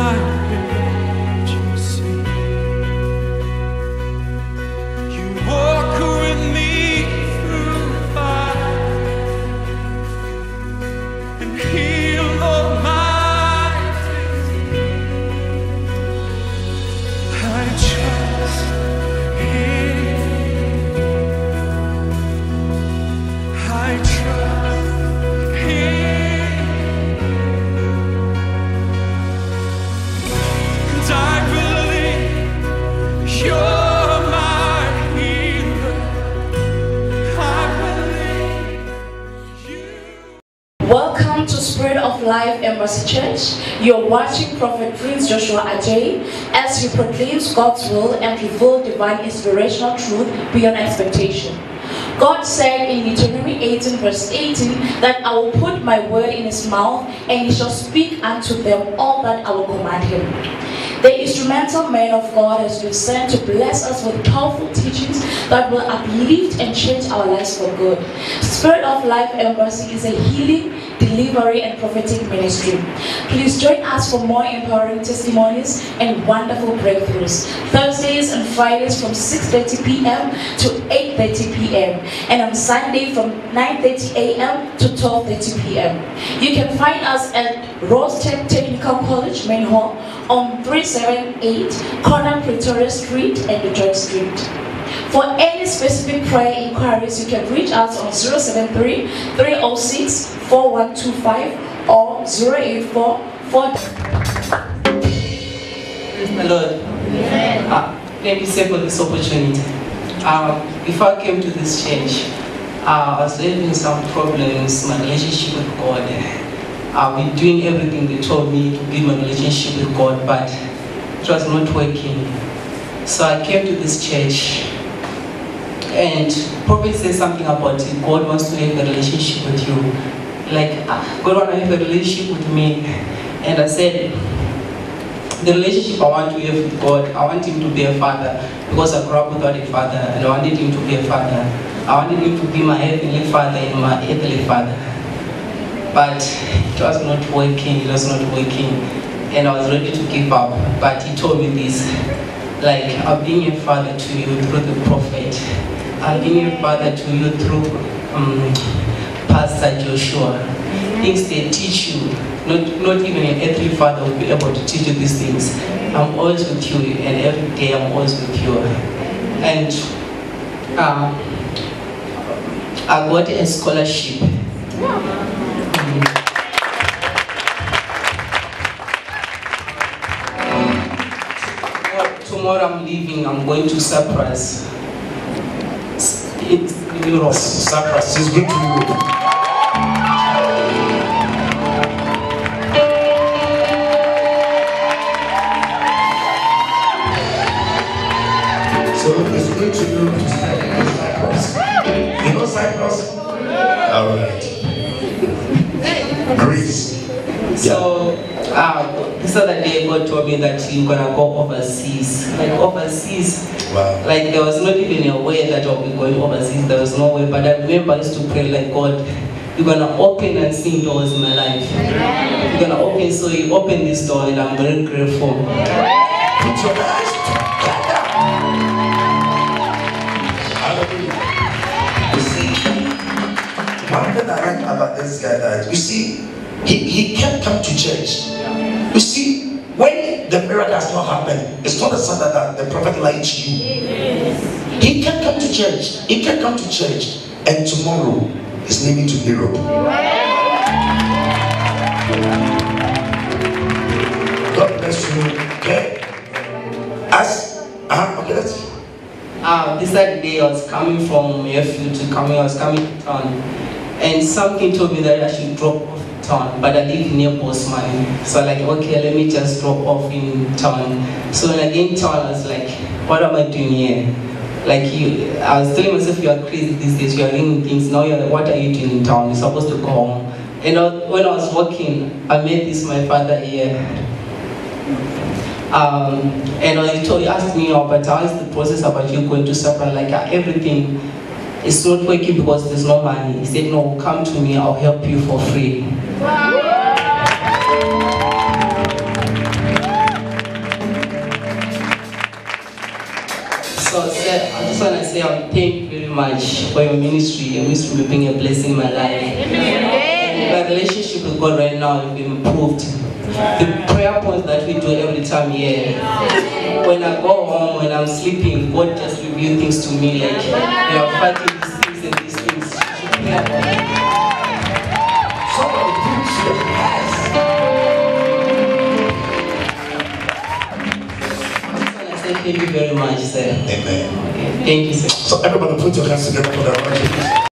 I. Life Embassy Church. You're watching Prophet Prince Joshua Adjei as he proclaims God's will and reveals divine inspirational truth beyond expectation. God said in Deuteronomy 18, verse 18, that I will put my word in his mouth and he shall speak unto them all that I will command him. The instrumental man of God has been sent to bless us with powerful teachings that will uplift and change our lives for good. Spirit of Life Embassy is a healing, delivery, and prophetic ministry. Please join us for more empowering testimonies and wonderful breakthroughs. Thursdays and Fridays from 6:30 p.m. to 8:30 p.m. and on Sunday from 9:30 a.m. to 12:30 p.m. You can find us at Rostec Technical College Main Hall on 378 Corner Pretoria Street and Detroit Street. For any specific prayer inquiries, you can reach us on 073 306 4125 or 084 Praise the Lord. Uh, thank you sir, for this opportunity. Um, before I came to this church, uh, I was having some problems in my relationship with God. I've been doing everything they told me to build my relationship with God, but it was not working. So I came to this church, and prophet says something about it. God wants to have a relationship with you. Like, ah, God wants to have a relationship with me. And I said, the relationship I want to have with God, I want Him to be a father because I grew up without a father and I wanted Him to be a father. I wanted Him to be my heavenly father and my earthly father. But it was not working, it was not working. And I was ready to give up. But He told me this like, I'm being a father to you through the prophet, I'm being a father to you through um, Pastor Joshua. Things they teach you, not, not even an earthly father will be able to teach you these things. I'm always with you, and every day I'm always with you. And um, I got a scholarship. Tomorrow- Tomorrow I'm leaving, I'm going to Cyprus. It's Europe. Cyprus is good to you. So it's good to you to Cyprus. You know Cyprus? All right. Greece. So, uh, this other day, God told me that you're gonna go overseas. Like overseas, Wow. like there was not even a way that I'll be going overseas. There was no way. But I remember I used to pray like God, you're gonna open and see doors in my life. You're gonna open. So you open this door, and I'm very grateful. Put your hands together. Hallelujah. You see, one thing I like about this guy that you see, he, he kept coming to church. You see, when the miracle does not happen, it's not a sign that the prophet lied to you. He kept coming to church. He kept coming to church. And tomorrow, he's leaving to Europe. God bless you. Okay? As, uh, okay, let's Uh, this other day, I was coming from airfield to coming. I was coming to town, and something told me that I should drop off town. But I live near Bosman, so like, okay, let me just drop off in town. So I get in town, I was like, what am I doing here? Like you, I was telling myself, you are crazy these days. You are doing things now. You're, what are you doing in town? You're supposed to go home. And I, when I was walking, I met this my father here. Um, and he told, he asked me, oh, but how is the process about you going to suffer? Like uh, everything is not working because there's no money. He said, no, come to me, I'll help you for free. So I I just want to say, um, thank you very much for your ministry. Your ministry will bring a blessing in my life. And my relationship with God right now has been improved. The prayer points that we do every time here. When I go home, when I'm sleeping, God just reveals things to me like you are fighting these things and these things. Thank you very much, sir. Amen. Okay, thank you, sir. So everybody put your hands together for the Lord Jesus.